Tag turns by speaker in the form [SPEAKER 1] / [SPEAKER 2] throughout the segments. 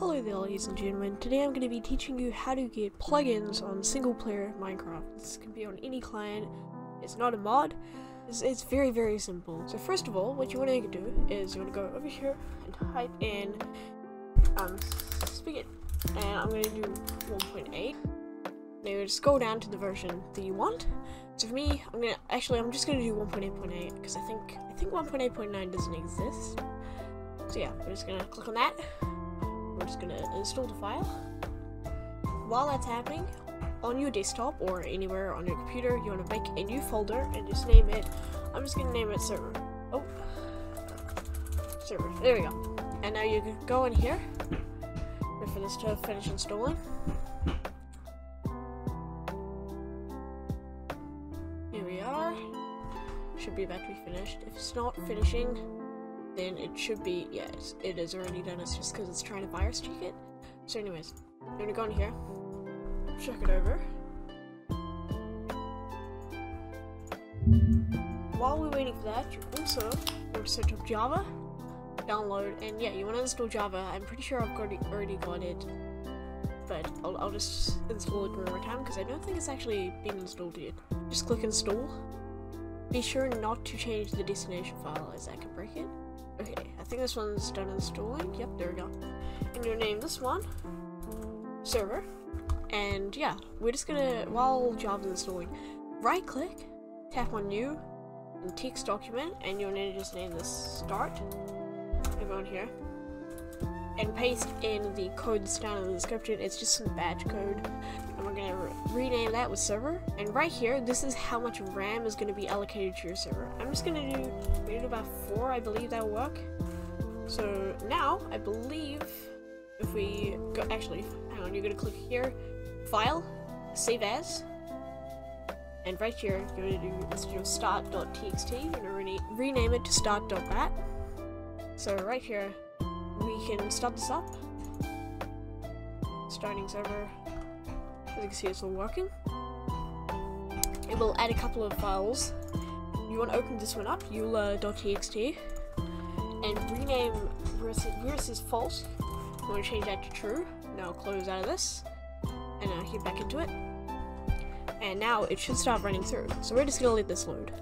[SPEAKER 1] Hello there ladies and gentlemen, today I'm going to be teaching you how to get plugins on single player Minecraft. This can be on any client, it's not a mod, it's, it's very very simple. So first of all, what you want to do is you want to go over here and type in um, Spigot, and I'm going to do 1.8. Now you just go down to the version that you want. So for me, I'm gonna actually I'm just gonna do 1.8.8 because I think I think 1.8.9 doesn't exist. So yeah, we're just gonna click on that. Just gonna install the file. While that's happening, on your desktop or anywhere on your computer, you want to make a new folder and just name it. I'm just gonna name it server. Oh, server. There we go. And now you can go in here. Wait for this to finish installing. Here we are. Should be about to be finished. If it's not finishing, then it should be, yes, it is already done. It's just because it's trying to virus check it. So anyways, I'm gonna go in here, check it over. While we're waiting for that, you also want to search up Java, download, and yeah, you want to install Java. I'm pretty sure I've already, already got it, but I'll, I'll just install it one more time because I don't think it's actually been installed yet. Just click install. Be sure not to change the destination file as that can break it. Okay, I think this one's done installing. Yep, there we go. And you name this one server. And yeah, we're just gonna, while Java's installing, right click, tap on new, and text document, and you'll need to just name this start. Everyone here. And paste in the code that's down in the description. It's just some batch code. And we're gonna re rename that with server. And right here, this is how much RAM is gonna be allocated to your server. I'm just gonna do, do about four, I believe that will work. So now, I believe if we go, actually, hang on, you're gonna click here, file, save as, and right here, you're gonna do instead of start.txt, you're gonna re rename it to start.bat. So right here, we can start this up. Starting server. As you can see, it's all working. It will add a couple of files. You want to open this one up, eula.txt, and rename where it says false. You want to change that to true. Now close out of this, and uh, now hit back into it. And now it should start running through. So we're just gonna let this load.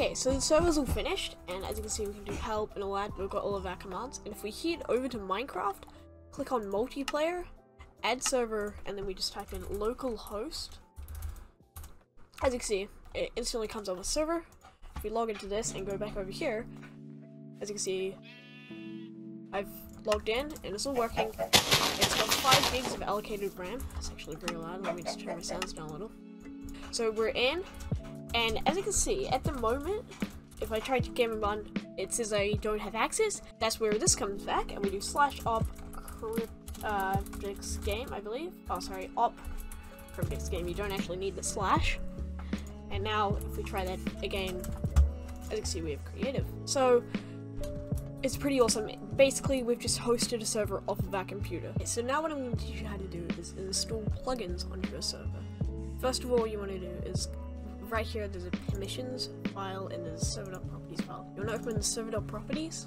[SPEAKER 1] Okay, so the server's all finished, and as you can see, we can do help and all that. We've got all of our commands. And if we head over to Minecraft, click on multiplayer, add server, and then we just type in localhost. As you can see, it instantly comes up with server. If we log into this and go back over here, as you can see, I've logged in and it's all working. It's got 5 gigs of allocated RAM. It's actually very loud. Let me just turn my sounds down a little. So we're in, and as you can see, at the moment, if I try to game it says I don't have access. That's where this comes back, and we do slash op cryptix uh, game, I believe. Oh, sorry, op cryptix game. You don't actually need the slash. And now, if we try that again, as you can see, we have creative. So, it's pretty awesome. Basically, we've just hosted a server off of our computer. Okay, so now what I'm going to teach you how to do is install plugins onto your server. First of all, you want to do is right here there's a permissions file and there's a server.properties file. You want to open the server.properties.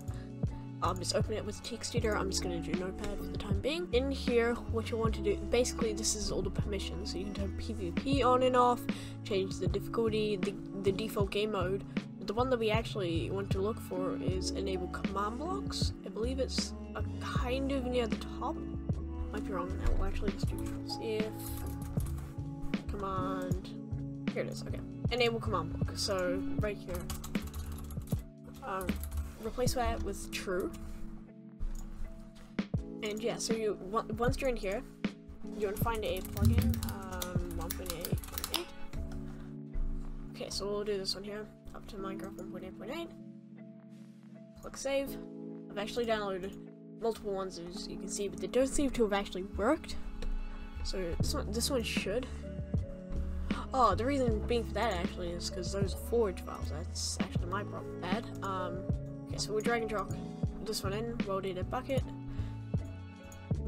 [SPEAKER 1] Um, just open it with text editor. I'm just going to do notepad for the time being. In here, what you want to do, basically this is all the permissions. So you can turn PvP on and off, change the difficulty, the, the default game mode. The one that we actually want to look for is enable command blocks. I believe it's a kind of near the top. Might be wrong. Now we'll actually just do if command. Here it is. Okay, enable command block. So right here. Um, replace that with true. And yeah, so you once you're in here, you want to find a plugin, um, 1.8.8. Okay, so we'll do this one here, up to Minecraft 1.8.8. Click save. I've actually downloaded multiple ones as you can see, but they don't seem to have actually worked. So this one, this one should. Oh, the reason being for that actually is because those forge files. That's actually my problem. Bad. Um. Okay, so we'll drag and drop this one in, roll it a bucket.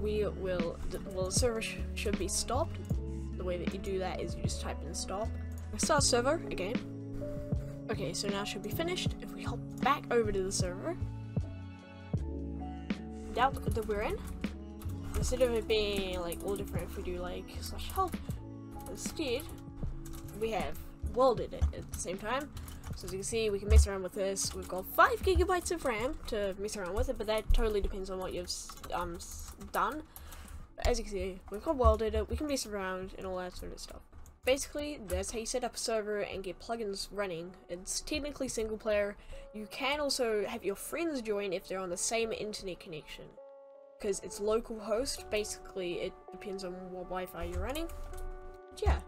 [SPEAKER 1] We will, well, the server sh should be stopped. The way that you do that is you just type in stop. Start server again. Okay, so now it should be finished. If we hop back over to the server, layout that we're in. Instead of it being like all different, if we do like slash help, instead we have in it at the same time. So as you can see, we can mess around with this. We've got 5 gigabytes of RAM to mess around with it, but that totally depends on what you've um, done. But as you can see, we've got in it, we can mess around and all that sort of stuff. Basically, that's how you set up a server and get plugins running. It's technically single player. You can also have your friends join if they're on the same internet connection. Because it's local host, basically it depends on what Wi-Fi you're running. But yeah,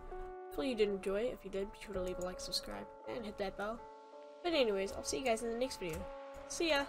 [SPEAKER 1] hopefully you did enjoy. If you did, be sure to leave a like, subscribe, and hit that bell. But anyways, I'll see you guys in the next video. See ya!